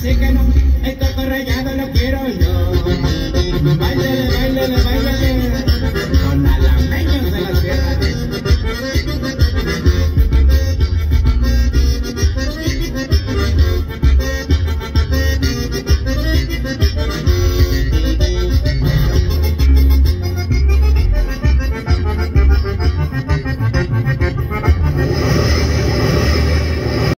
así que no, esto correñado lo quiero yo. Bailele, bailele, bailele.